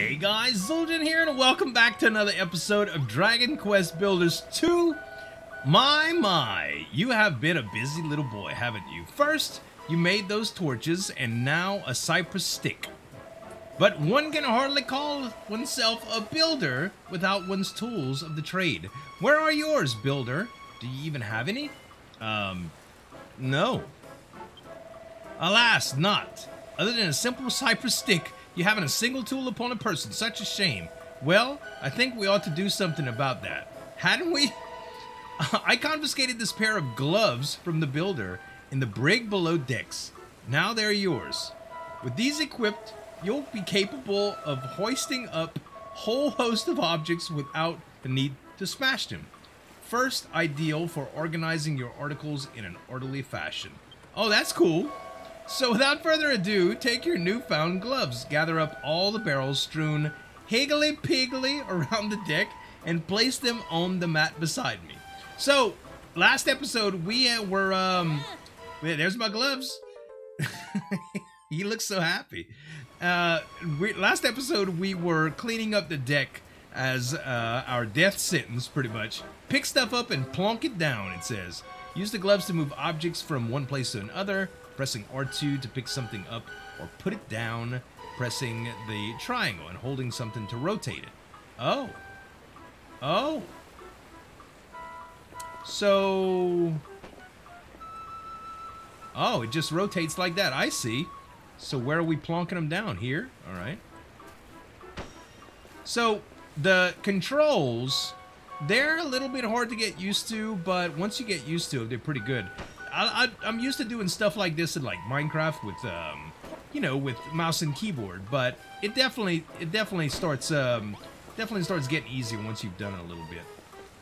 Hey guys, Zueljin here, and welcome back to another episode of Dragon Quest Builders 2. My, my, you have been a busy little boy, haven't you? First, you made those torches, and now a cypress stick. But one can hardly call oneself a builder without one's tools of the trade. Where are yours, builder? Do you even have any? Um, no. Alas, not. Other than a simple cypress stick, you haven't a single tool upon a person. Such a shame. Well, I think we ought to do something about that. Hadn't we? I confiscated this pair of gloves from the builder in the brig below decks. Now they're yours. With these equipped, you'll be capable of hoisting up whole host of objects without the need to smash them. First, ideal for organizing your articles in an orderly fashion. Oh, that's cool. So without further ado, take your newfound gloves, gather up all the barrels strewn higgly-piggly around the deck, and place them on the mat beside me. So, last episode, we uh, were, um, wait, there's my gloves. he looks so happy. Uh, we, last episode, we were cleaning up the deck as uh, our death sentence, pretty much. Pick stuff up and plonk it down, it says. Use the gloves to move objects from one place to another pressing R2 to pick something up or put it down, pressing the triangle and holding something to rotate it. Oh. Oh. So... Oh, it just rotates like that. I see. So where are we plonking them down? Here? All right. So the controls, they're a little bit hard to get used to, but once you get used to it, they're pretty good. I, am used to doing stuff like this in like Minecraft with, um, you know, with mouse and keyboard. But it definitely, it definitely starts, um, definitely starts getting easier once you've done it a little bit.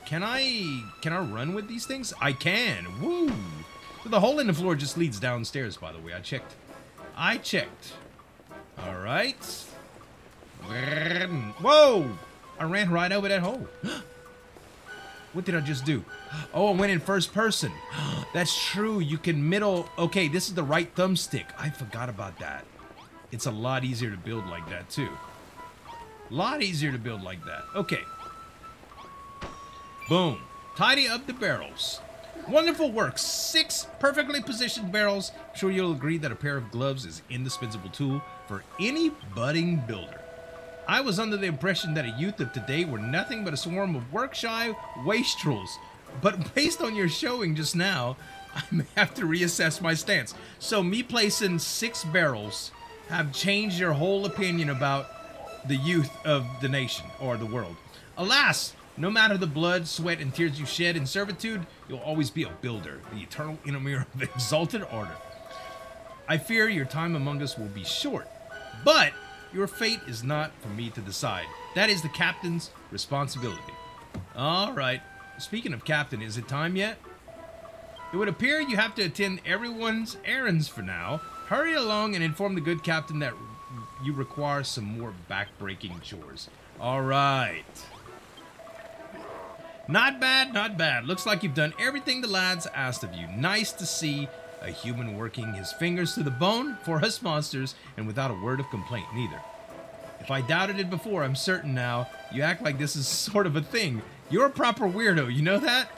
Can I, can I run with these things? I can. Woo! So the hole in the floor just leads downstairs. By the way, I checked. I checked. All right. Whoa! I ran right over that hole. What did I just do? Oh, I went in first person. That's true. You can middle. Okay, this is the right thumbstick. I forgot about that. It's a lot easier to build like that, too. A lot easier to build like that. Okay. Boom. Tidy up the barrels. Wonderful work. Six perfectly positioned barrels. I'm sure you'll agree that a pair of gloves is indispensable tool for any budding builder. I was under the impression that a youth of today were nothing but a swarm of work-shy wastrels. But based on your showing just now, I may have to reassess my stance. So me placing six barrels have changed your whole opinion about the youth of the nation or the world. Alas, no matter the blood, sweat, and tears you shed in servitude, you'll always be a builder, the eternal enemy of exalted order. I fear your time among us will be short, but your fate is not for me to decide. That is the captain's responsibility. All right. Speaking of captain, is it time yet? It would appear you have to attend everyone's errands for now. Hurry along and inform the good captain that you require some more back-breaking chores. All right. Not bad, not bad. Looks like you've done everything the lads asked of you. Nice to see a human working his fingers to the bone for us monsters, and without a word of complaint neither. If I doubted it before, I'm certain now. You act like this is sort of a thing. You're a proper weirdo, you know that?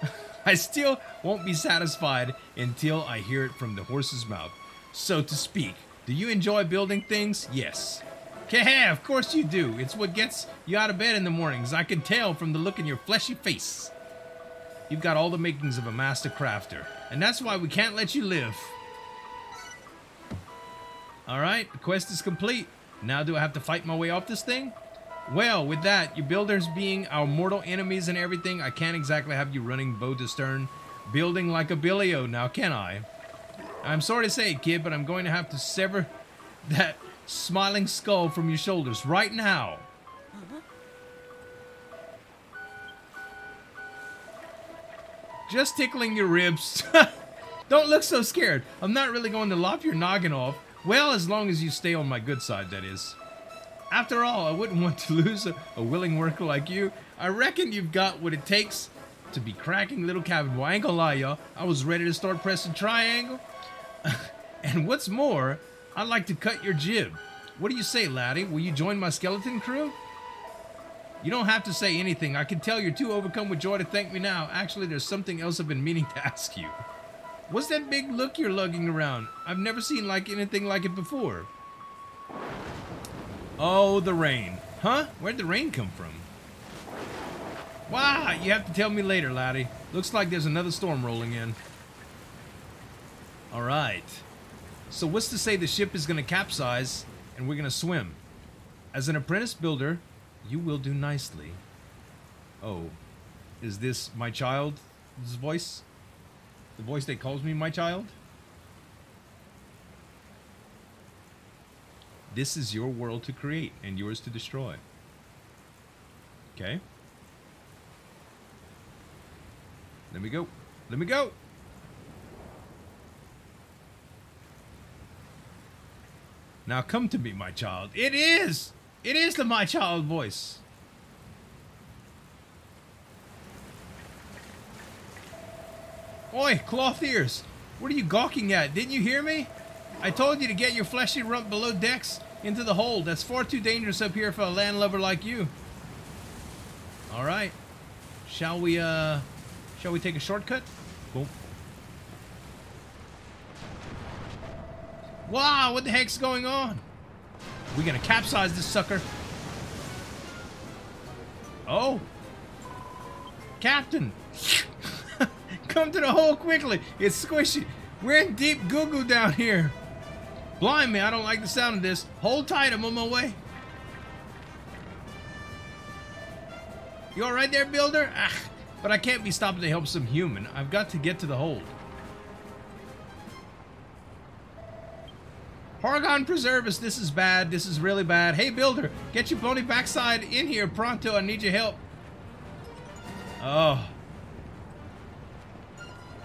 I still won't be satisfied until I hear it from the horse's mouth. So to speak, do you enjoy building things? Yes. Yeah, of course you do. It's what gets you out of bed in the mornings. I can tell from the look in your fleshy face. You've got all the makings of a master crafter, and that's why we can't let you live. Alright, the quest is complete. Now do I have to fight my way off this thing? Well, with that, you builders being our mortal enemies and everything, I can't exactly have you running bow to stern, building like a billio now, can I? I'm sorry to say it, kid, but I'm going to have to sever that smiling skull from your shoulders right now. Just tickling your ribs. Don't look so scared. I'm not really going to lop your noggin off. Well, as long as you stay on my good side, that is. After all, I wouldn't want to lose a, a willing worker like you. I reckon you've got what it takes to be cracking little cabin boy. I ain't gonna lie, y'all. I was ready to start pressing triangle. and what's more, I'd like to cut your jib. What do you say, laddie? Will you join my skeleton crew? You don't have to say anything. I can tell you're too overcome with joy to thank me now. Actually, there's something else I've been meaning to ask you. What's that big look you're lugging around? I've never seen like anything like it before. Oh, the rain. Huh? Where'd the rain come from? Wow, you have to tell me later, laddie. Looks like there's another storm rolling in. Alright. So what's to say the ship is going to capsize and we're going to swim? As an apprentice builder, you will do nicely. Oh, is this my child's voice? The voice that calls me my child? This is your world to create and yours to destroy. Okay. Let me go. Let me go. Now come to me, my child. It is! It is the my child voice. Oi, cloth ears. What are you gawking at? Didn't you hear me? I told you to get your fleshy rump below decks into the hold. That's far too dangerous up here for a landlubber like you. Alright. Shall we, uh... Shall we take a shortcut? Boom. Wow, what the heck's going on? We gonna capsize this sucker? Oh. Captain. Come to the hole quickly. It's squishy. We're in deep goo-goo down here. Blind me, I don't like the sound of this. Hold tight, I'm on my way. You alright there, builder? Ah, but I can't be stopping to help some human. I've got to get to the hold. Hargon preserve us. This is bad. This is really bad. Hey, builder, get your bony backside in here pronto. I need your help. Oh.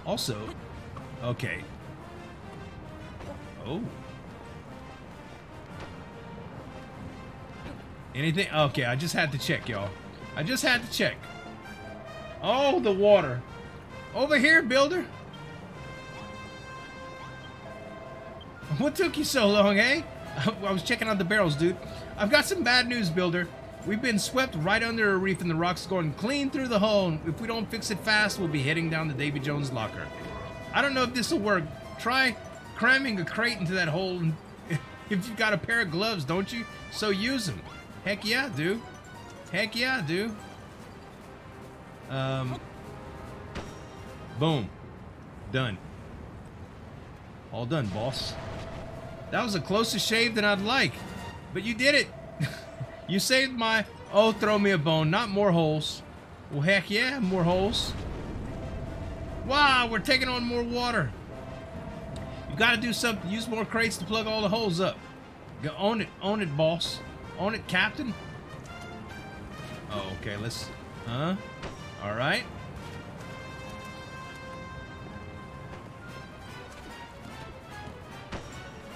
Also, okay. Oh. Anything? Okay, I just had to check, y'all. I just had to check. Oh, the water. Over here, builder. What took you so long, eh? I was checking out the barrels, dude. I've got some bad news, Builder. We've been swept right under a reef and the rock's going clean through the hull. If we don't fix it fast, we'll be heading down to Davy Jones' locker. I don't know if this will work. Try cramming a crate into that hole. if you've got a pair of gloves, don't you? So use them. Heck yeah, dude. Heck yeah, dude. Um. Boom. Done. All done, boss. That was a closer shave than I'd like. But you did it. you saved my... Oh, throw me a bone. Not more holes. Well, heck yeah, more holes. Wow, we're taking on more water. You gotta do something. Use more crates to plug all the holes up. Go own it. Own it, boss. Own it, captain. Oh, okay. Let's... Huh?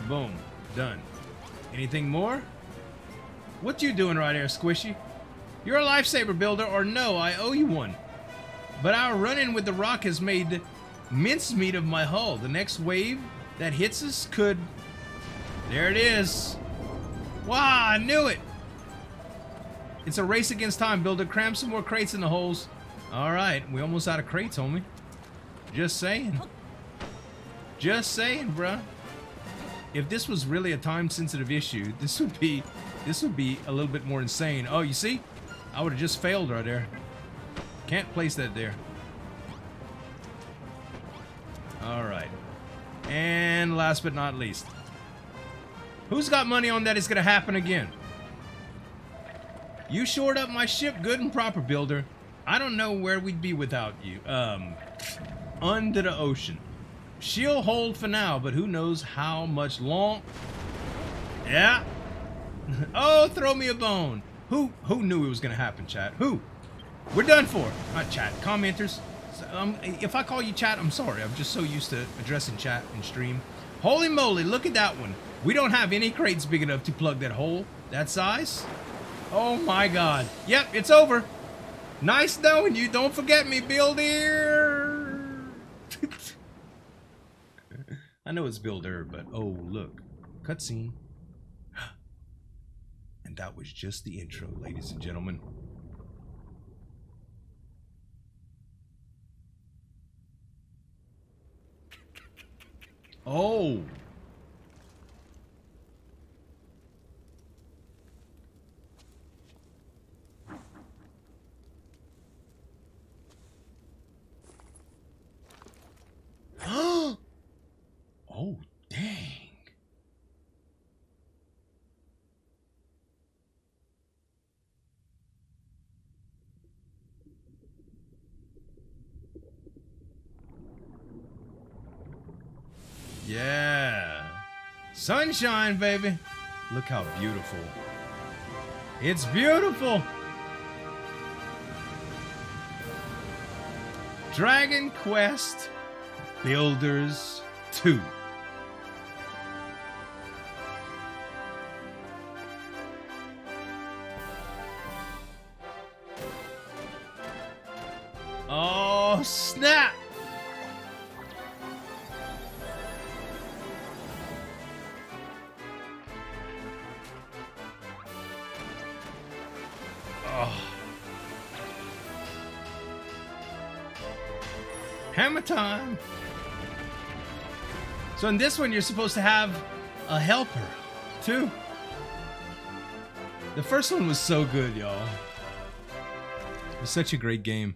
Boom. Done. Anything more? What you doing right here, Squishy? You're a lifesaver builder, or no, I owe you one. But our run-in with the rock has made mincemeat of my hull. The next wave that hits us could... There it is. Wow, I knew it. It's a race against time, builder. Cram some more crates in the holes. All right, we almost out of crates, homie. Just saying. Just saying, bruh if this was really a time-sensitive issue, this would be this would be a little bit more insane. Oh, you see? I would have just failed right there. Can't place that there. Alright. And last but not least. Who's got money on that it's going to happen again? You shored up my ship good and proper, builder. I don't know where we'd be without you. Um, under the ocean. She'll hold for now, but who knows how much long... Yeah. oh, throw me a bone. Who who knew it was going to happen, chat? Who? We're done for. Not chat. Commenters. Um, if I call you chat, I'm sorry. I'm just so used to addressing chat and stream. Holy moly, look at that one. We don't have any crates big enough to plug that hole. That size? Oh my god. Yep, it's over. Nice knowing you. Don't forget me, builder. I know it's Builder, but oh, look. Cutscene. And that was just the intro, ladies and gentlemen. Oh. oh, dang. Yeah. Sunshine, baby. Look how beautiful. It's beautiful. Dragon Quest Builders 2. Time! So in this one, you're supposed to have a helper, too. The first one was so good, y'all. It was such a great game.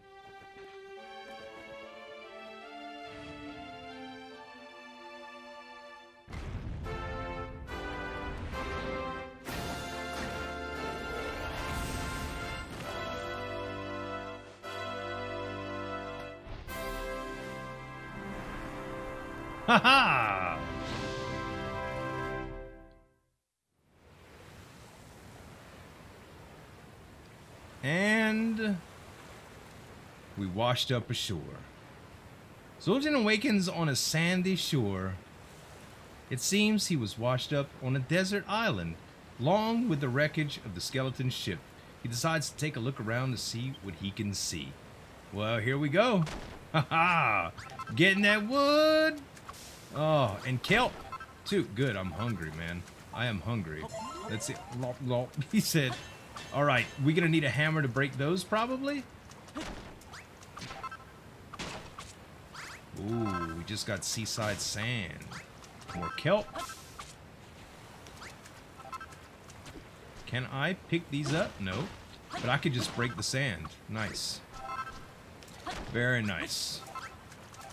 Washed up ashore. Zueljin awakens on a sandy shore. It seems he was washed up on a desert island, along with the wreckage of the skeleton ship. He decides to take a look around to see what he can see. Well, here we go. Ha ha! Getting that wood! Oh, and kelp too. Good, I'm hungry, man. I am hungry. Let's see. Lop, lop. He said, all right, we're gonna need a hammer to break those, probably? Ooh, we just got seaside sand. More kelp. Can I pick these up? No. But I could just break the sand. Nice. Very nice.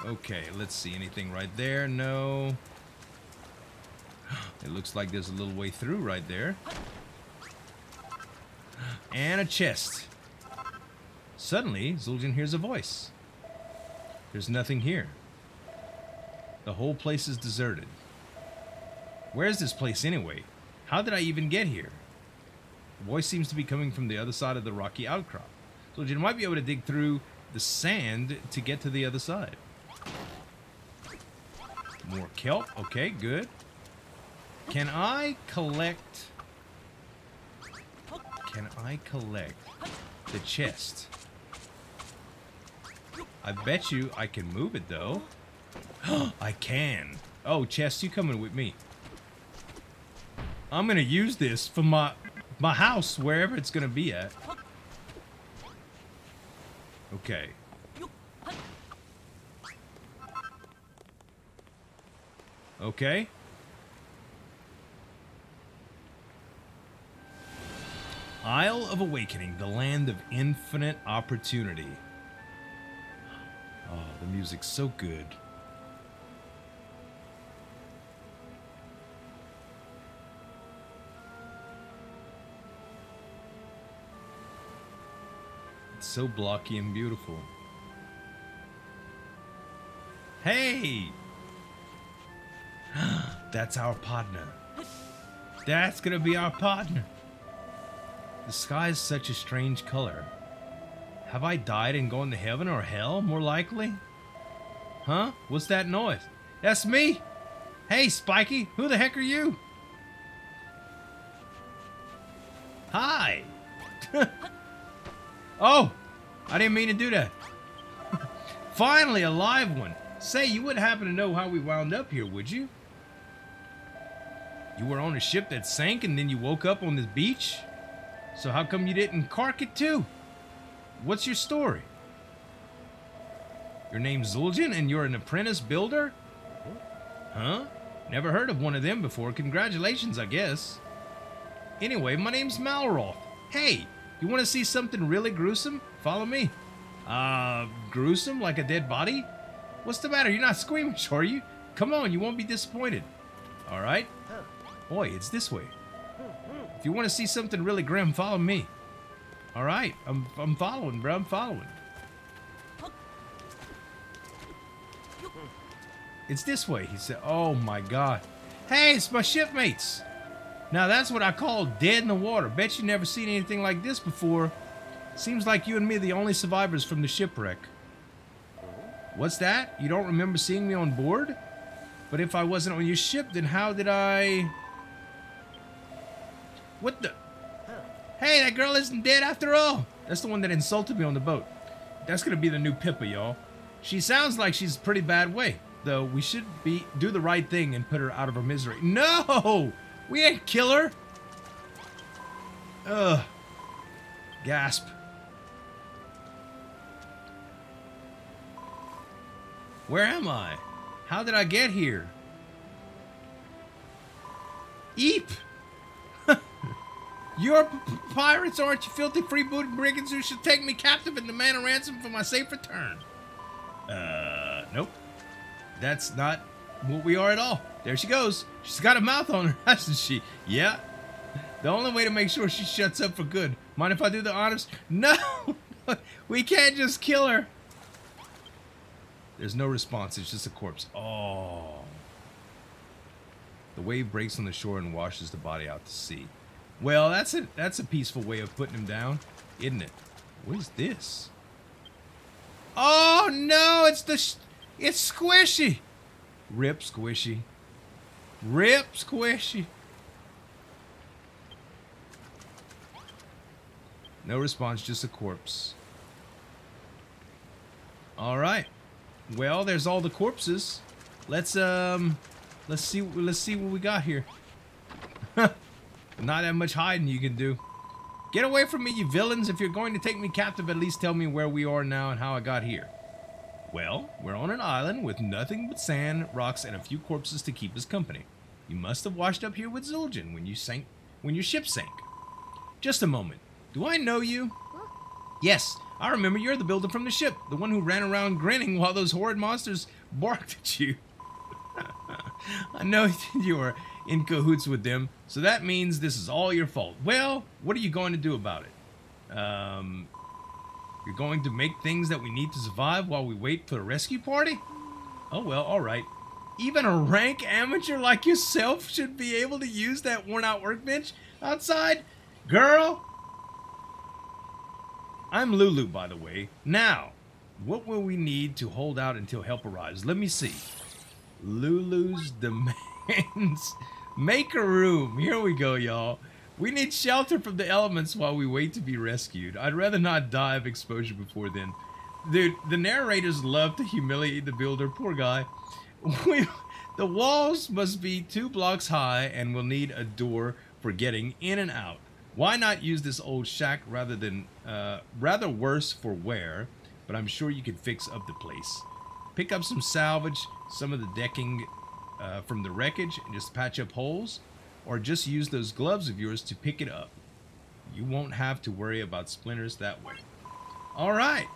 Okay, let's see. Anything right there? No. It looks like there's a little way through right there. And a chest. Suddenly, Zueljin hears a voice. There's nothing here. The whole place is deserted. Where is this place anyway? How did I even get here? The voice seems to be coming from the other side of the rocky outcrop. Zueljin might be able to dig through the sand to get to the other side. More kelp. Okay, good. Can I collect... Can I collect the chest? I bet you I can move it, though. I can. Oh, chest, you coming with me. I'm to use this for my, my house, wherever it's to be at. Okay. Okay. Isle of Awakening, the land of infinite opportunity. Oh, the music's so good. So blocky and beautiful. Hey! That's our partner. That's gonna be our partner. The sky is such a strange color. Have I died and gone to heaven or hell, more likely? Huh? What's that noise? That's me! Hey, Spiky, who the heck are you? Hi! oh! I didn't mean to do that. Finally, a live one. Say, you wouldn't happen to know how we wound up here, would you? You were on a ship that sank and then you woke up on this beach? So how come you didn't cark it too? What's your story? Your name's Zueljin and you're an apprentice builder? Huh? Never heard of one of them before. Congratulations, I guess. Anyway, my name's Malroth. Hey, you want to see something really gruesome? Follow me. Uh, gruesome? Like a dead body? What's the matter? You're not squeamish, are you? Come on, you won't be disappointed. All right? Boy, it's this way. If you want to see something really grim, follow me. All right, I'm, I'm following, bro. I'm following. It's this way, he said. Oh my god. Hey, it's my shipmates. Now that's what I call dead in the water. Bet you never seen anything like this before. Seems like you and me are the only survivors from the shipwreck. What's that? You don't remember seeing me on board? But if I wasn't on your ship, then how did I... What the... Hey, that girl isn't dead after all. That's the one that insulted me on the boat. That's gonna be the new Pippa, y'all. She sounds like she's pretty bad way. Though we should be do the right thing and put her out of her misery. No! We ain't killer. Ugh. Gasp. Where am I? How did I get here? Eep! You're pirates, aren't you? Filthy freebooting brigands who should take me captive and demand a ransom for my safe return. Uh, nope. That's not what we are at all. There she goes. She's got a mouth on her, hasn't she? Yeah. The only way to make sure she shuts up for good. Mind if I do the honors? No! we can't just kill her. There's no response. It's just a corpse. Oh. The wave breaks on the shore and washes the body out to sea. Well, that's a that's a peaceful way of putting him down, isn't it? What is this? Oh no! It's the it's squishy. Rip squishy. Rip squishy. No response, just a corpse. All right. Well, there's all the corpses. Let's um, let's see. Let's see what we got here. Not that much hiding you can do. Get away from me, you villains! If you're going to take me captive, at least tell me where we are now and how I got here. Well, we're on an island with nothing but sand, rocks, and a few corpses to keep us company. You must have washed up here with Zueljin when you sank, when your ship sank. Just a moment. Do I know you? Yes, I remember you're the builder from the ship, the one who ran around grinning while those horrid monsters barked at you. I know you were in cahoots with them, so that means this is all your fault. Well, what are you going to do about it? Um, you're going to make things that we need to survive while we wait for the rescue party? Oh well, alright. Even a rank amateur like yourself should be able to use that worn out workbench outside? Girl, I'm Lulu, by the way. Now, what will we need to hold out until help arrives? Let me see. Lulu's demands. Make a room. Here we go, y'all. We need shelter from the elements while we wait to be rescued. I'd rather not die of exposure before then. Dude, the narrators love to humiliate the builder. Poor guy. We, the walls must be two blocks high and we'll need a door for getting in and out. Why not use this old shack rather than uh, rather worse for wear? But I'm sure you could fix up the place. Pick up some salvage, some of the decking uh, from the wreckage, and just patch up holes, or just use those gloves of yours to pick it up. You won't have to worry about splinters that way. All right.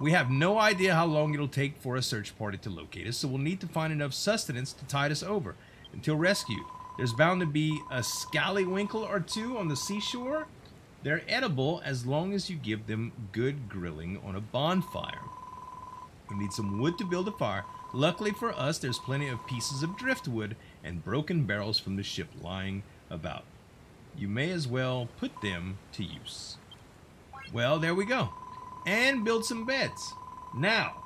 We have no idea how long it'll take for a search party to locate us, so we'll need to find enough sustenance to tide us over until rescued. There's bound to be a scallywinkle or two on the seashore. They're edible as long as you give them good grilling on a bonfire. We need some wood to build a fire. Luckily for us, there's plenty of pieces of driftwood and broken barrels from the ship lying about. You may as well put them to use. Well, there we go. And build some beds. Now,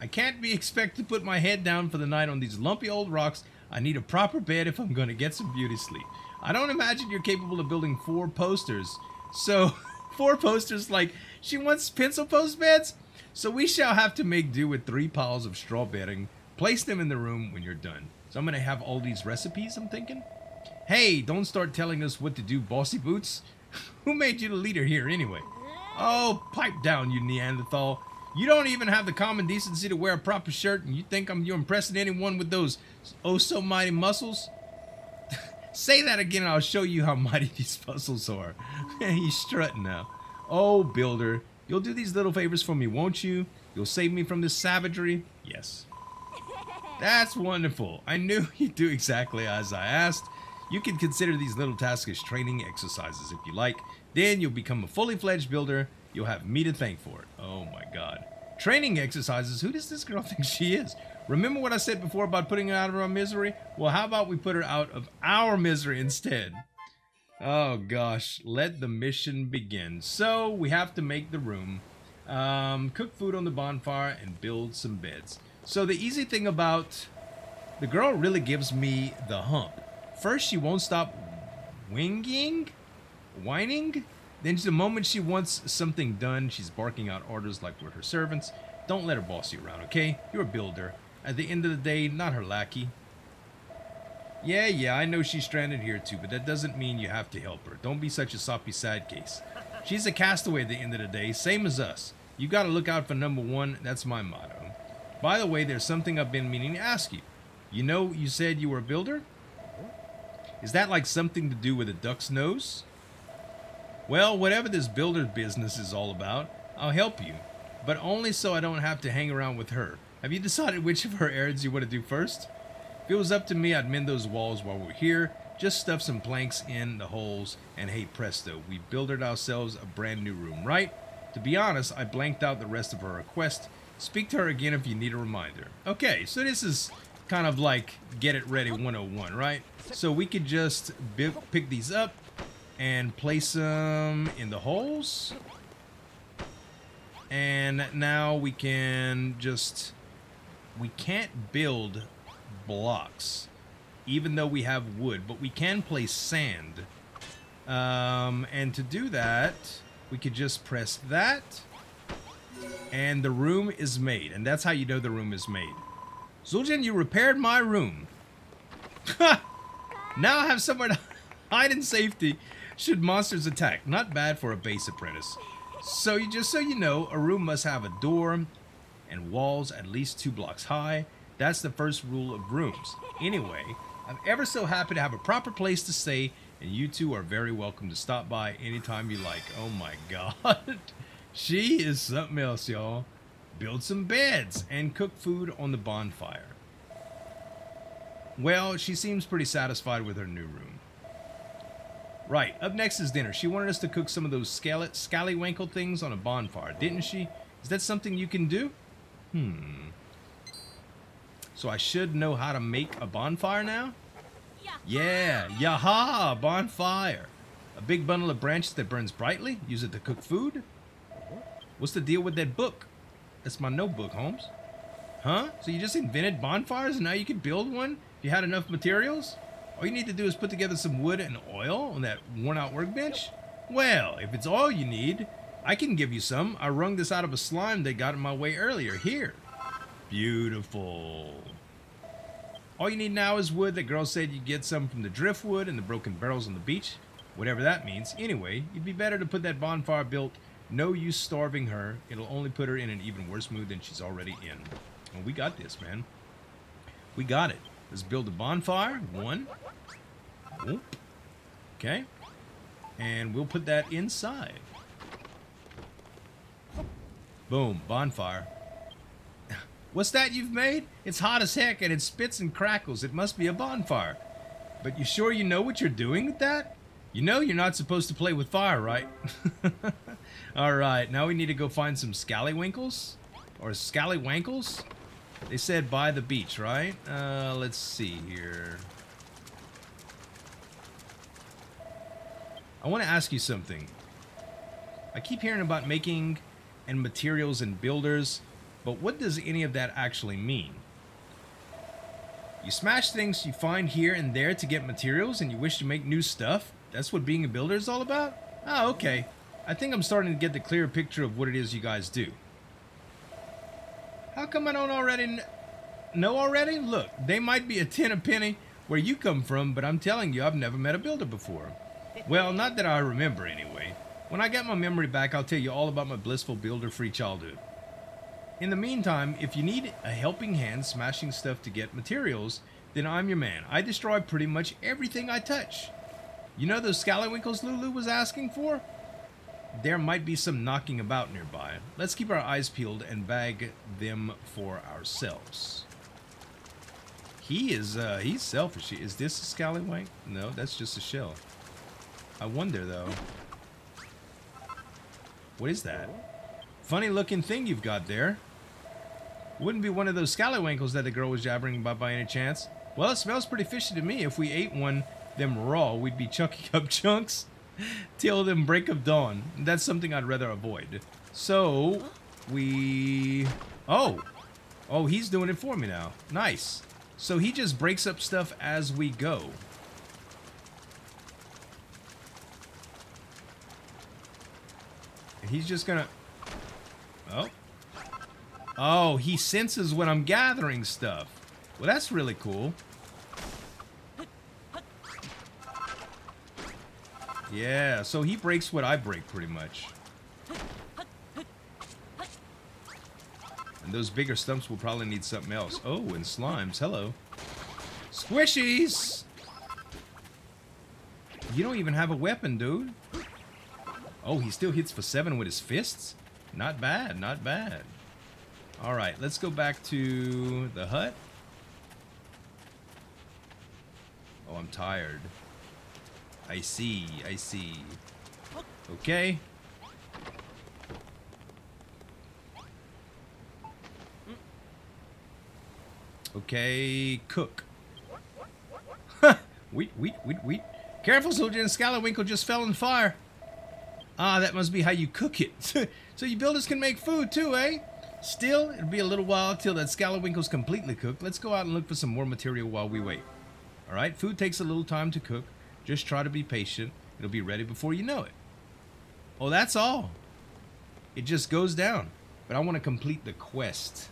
I can't be expected to put my head down for the night on these lumpy old rocks I need a proper bed if I'm going to get some beauty sleep. I don't imagine you're capable of building four posters. So, four posters like she wants pencil post beds? So we shall have to make do with three piles of straw bedding. Place them in the room when you're done. So I'm going to have all these recipes, I'm thinking. Hey, don't start telling us what to do, bossy boots. Who made you the leader here anyway? Oh, pipe down, you Neanderthal. You don't even have the common decency to wear a proper shirt, and you think I'm you're impressing anyone with those oh so mighty muscles? Say that again, and I'll show you how mighty these muscles are. He's strutting now. Oh, builder, you'll do these little favors for me, won't you? You'll save me from this savagery? Yes. That's wonderful. I knew you'd do exactly as I asked. You can consider these little tasks as training exercises if you like. Then you'll become a fully fledged builder. You'll have me to thank for it. Oh my god. Training exercises? Who does this girl think she is? Remember what I said before about putting her out of our misery? Well, how about we put her out of our misery instead? Oh gosh, let the mission begin. So we have to make the room, um, cook food on the bonfire, and build some beds. So the easy thing about the girl really gives me the hump. First, she won't stop winging, whining. Then, the moment she wants something done, she's barking out orders like we're her servants. Don't let her boss you around, okay? You're a builder. At the end of the day, not her lackey. Yeah, yeah, I know she's stranded here too, but that doesn't mean you have to help her. Don't be such a soppy sad case. She's a castaway at the end of the day, same as us. You gotta look out for number one, that's my motto. By the way, there's something I've been meaning to ask you. You know, you said you were a builder? Is that like something to do with a duck's nose? Well, whatever this builder business is all about, I'll help you. But only so I don't have to hang around with her. Have you decided which of her errands you want to do first? If it was up to me, I'd mend those walls while we're here. Just stuff some planks in the holes, and hey presto, we builded ourselves a brand new room, right? To be honest, I blanked out the rest of her request. Speak to her again if you need a reminder. Okay, so this is kind of like get it ready 101, right? So we could just pick these up and place them in the holes. And now we can just... We can't build blocks, even though we have wood, but we can place sand. Um, and to do that, we could just press that, and the room is made. And that's how you know the room is made. Zueljin, you repaired my room. now I have somewhere to hide in safety should monsters attack. Not bad for a base apprentice. So you just so you know, a room must have a door and walls at least two blocks high. That's the first rule of rooms. Anyway, I'm ever so happy to have a proper place to stay, and you two are very welcome to stop by anytime you like. Oh my god. She is something else, y'all. Build some beds and cook food on the bonfire. Well, she seems pretty satisfied with her new room. Right, up next is dinner. She wanted us to cook some of those scallop, scallywankle things on a bonfire, didn't she? Is that something you can do? Hmm. So I should know how to make a bonfire now? Yeah, yaha, bonfire. A big bundle of branches that burns brightly. Use it to cook food. What's the deal with that book? That's my notebook, Holmes. Huh? So you just invented bonfires and now you can build one if you had enough materials? All you need to do is put together some wood and oil on that worn out workbench? Well, if it's all you need, I can give you some. I wrung this out of a slime that got in my way earlier. Here. Beautiful. All you need now is wood. The girl said you'd get some from the driftwood and the broken barrels on the beach. Whatever that means. Anyway, it'd be better to put that bonfire built. No use starving her. It'll only put her in an even worse mood than she's already in. Well, we got this, man. We got it. Let's build a bonfire. One. Okay. And we'll put that inside. Boom. Bonfire. What's that you've made? It's hot as heck and it spits and crackles. It must be a bonfire. But you sure you know what you're doing with that? You know you're not supposed to play with fire, right? Alright, now we need to go find some scallywinkles? Or scallywankles? They said by the beach, right? Uh, let's see here. I want to ask you something. I keep hearing about making and materials and builders, but what does any of that actually mean? You smash things you find here and there to get materials and you wish to make new stuff? That's what being a builder is all about? Ah, okay. I think I'm starting to get the clear picture of what it is you guys do. How come I don't already know already? Look, they might be a ten a penny where you come from, but I'm telling you, I've never met a builder before. Well, not that I remember anyway. When I get my memory back, I'll tell you all about my blissful builder-free childhood. In the meantime, if you need a helping hand smashing stuff to get materials, then I'm your man. I destroy pretty much everything I touch. You know those scallywinkles Lulu was asking for? There might be some knocking about nearby. Let's keep our eyes peeled and bag them for ourselves. He is, uh, he's selfish. Is this a scallywink? No, that's just a shell. I wonder, though. What is that? Funny looking thing you've got there. Wouldn't be one of those scallywinkles that the girl was jabbering about by any chance. Well, it smells pretty fishy to me. If we ate one them raw, we'd be chunking up chunks till them break of dawn. That's something I'd rather avoid. So, we... Oh! Oh, he's doing it for me now. Nice. So he just breaks up stuff as we go. He's just gonna... Oh. Oh, he senses when I'm gathering stuff. Well, that's really cool. Yeah, so he breaks what I break pretty much. And those bigger stumps will probably need something else. Oh, and slimes. Hello. Squishies! You don't even have a weapon, dude. Oh, he still hits for seven with his fists? Not bad, not bad. Alright, let's go back to the hut. Oh, I'm tired. I see, I see. Okay. Okay, cook. wheat, wheat, wheat, wheat. Careful, soldier, and Scallywinkle just fell in fire. Ah, that must be how you cook it. so you builders can make food too, eh? Still, it'll be a little while till that Scallywinkle's completely cooked. Let's go out and look for some more material while we wait. Alright, food takes a little time to cook. Just try to be patient. It'll be ready before you know it. Oh, that's all. It just goes down. But I want to complete the quest.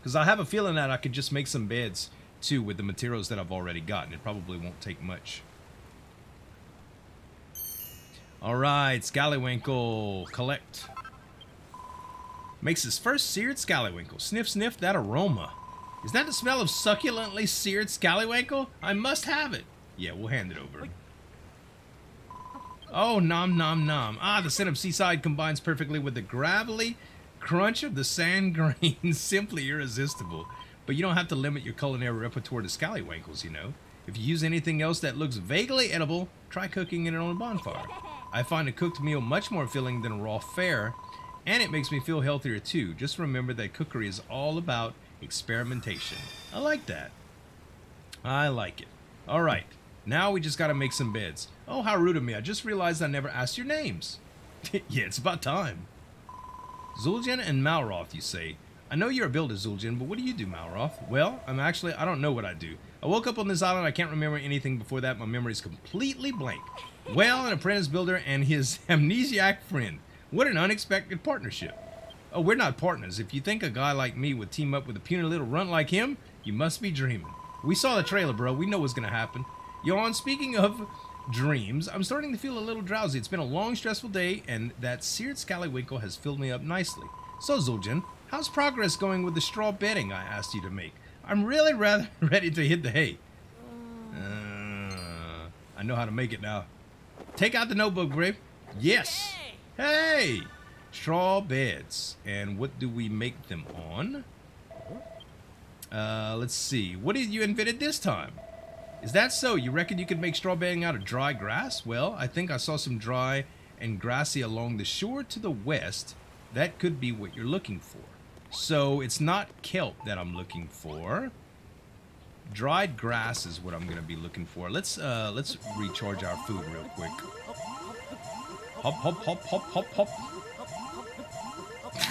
Because I have a feeling that I could just make some beds, too, with the materials that I've already gotten. It probably won't take much. Alright, Scallywinkle. Collect. Makes his first seared Scallywinkle. Sniff, sniff, that aroma. Is that the smell of succulently seared Scallywinkle? I must have it. Yeah, we'll hand it over. Oh, nom nom nom. Ah, the scent of seaside combines perfectly with the gravelly crunch of the sand grains. Simply irresistible. But you don't have to limit your culinary repertoire to scallywankles, you know. If you use anything else that looks vaguely edible, try cooking it on a bonfire. I find a cooked meal much more filling than raw fare, and it makes me feel healthier too. Just remember that cookery is all about experimentation. I like that. I like it. All right. Now we just gotta make some beds. Oh, how rude of me. I just realized I never asked your names. yeah, it's about time. Zueljin and Malroth, you say. I know you're a builder, Zueljin, but what do you do, Malroth? Well, I'm actually, I don't know what I do. I woke up on this island, I can't remember anything before that, my memory's completely blank. Well, an apprentice builder and his amnesiac friend. What an unexpected partnership. Oh, we're not partners. If you think a guy like me would team up with a puny little runt like him, you must be dreaming. We saw the trailer, bro. We know what's gonna happen. Yon, speaking of dreams, I'm starting to feel a little drowsy. It's been a long, stressful day, and that seared scallywinkle has filled me up nicely. So, Zueljin, how's progress going with the straw bedding I asked you to make? I'm really rather ready to hit the hay. Uh, I know how to make it now. Take out the notebook, Brave. Yes. Hey! Straw beds. And what do we make them on? Uh, let's see. What did you invented this time? Is that so? You reckon you could make straw bedding out of dry grass? Well, I think I saw some dry and grassy along the shore to the west. That could be what you're looking for. So it's not kelp that I'm looking for. Dried grass is what I'm gonna be looking for. Let's uh let's recharge our food real quick. Hop hop hop hop hop hop.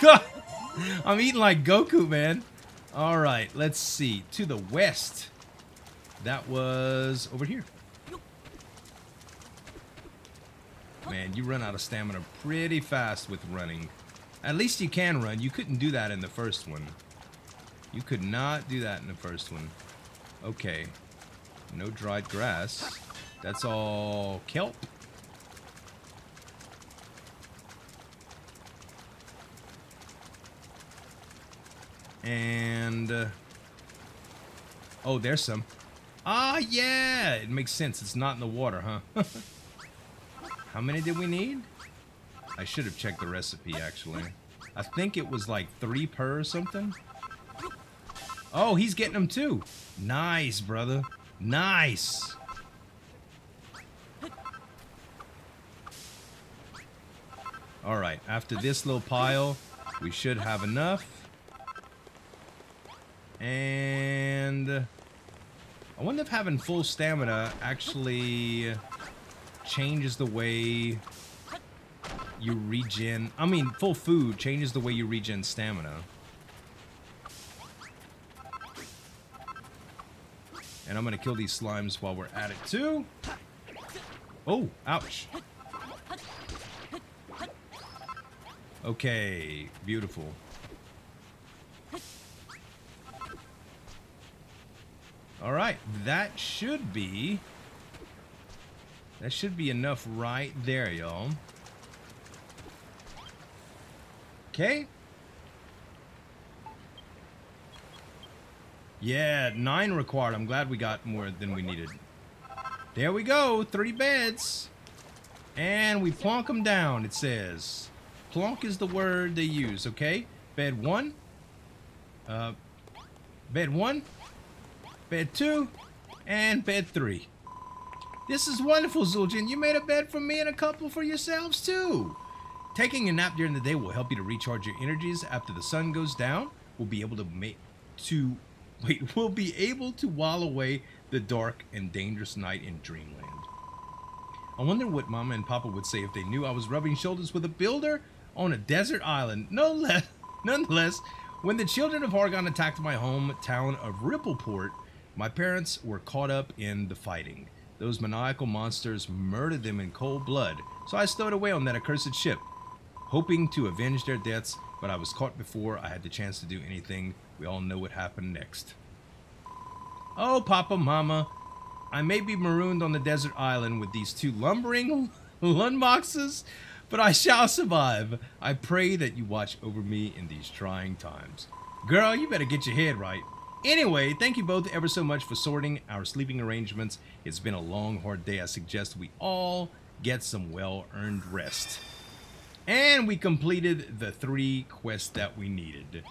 I'm eating like Goku, man. All right, let's see. To the west. That was over here. Man, you run out of stamina pretty fast with running. At least you can run. You couldn't do that in the first one. You could not do that in the first one. Okay. No dried grass. That's all kelp. And... Uh, oh, there's some. Ah, yeah! It makes sense. It's not in the water, huh? How many did we need? I should have checked the recipe, actually. I think it was like three per or something. Oh, he's getting them too. Nice, brother. Nice. All right, after this little pile, we should have enough. And I wonder if having full stamina actually changes the way you regen. I mean, full food changes the way you regen stamina. And I'm to kill these slimes while we're at it too. Oh, ouch. Okay, beautiful. All right, that should be... That should be enough right there, y'all. Okay. Yeah, nine required. I'm glad we got more than we needed. There we go, three beds. And we plonk them down, it says. Plonk is the word they use, okay? Bed one. Uh, bed one bed two, and bed three. This is wonderful, Zueljin. You made a bed for me and a couple for yourselves, too. Taking a nap during the day will help you to recharge your energies after the sun goes down. We'll be able to make to wait, we'll be able to while away the dark and dangerous night in Dreamland. I wonder what Mama and Papa would say if they knew I was rubbing shoulders with a builder on a desert island. No less, nonetheless, when the children of Hargon attacked my hometown of Rippleport, my parents were caught up in the fighting. Those maniacal monsters murdered them in cold blood, so I stowed away on that accursed ship, hoping to avenge their deaths, but I was caught before I had the chance to do anything. We all know what happened next. Oh, Papa, Mama, I may be marooned on the desert island with these two lumbering Lundboxes, but I shall survive. I pray that you watch over me in these trying times. Girl, you better get your head right. Anyway, thank you both ever so much for sorting our sleeping arrangements. It's been a long, hard day. I suggest we all get some well-earned rest. And we completed the three quests that we needed.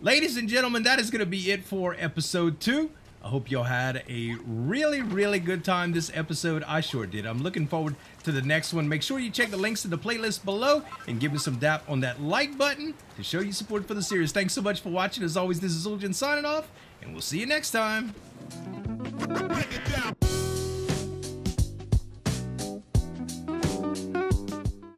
Ladies and gentlemen, that is going to be it for episode two. I hope y'all had a really, really good time this episode. I sure did. I'm looking forward to the next one. Make sure you check the links to the playlist below and give me some dap on that like button to show you support for the series. Thanks so much for watching. As always, this is Zueljin signing off, and we'll see you next time.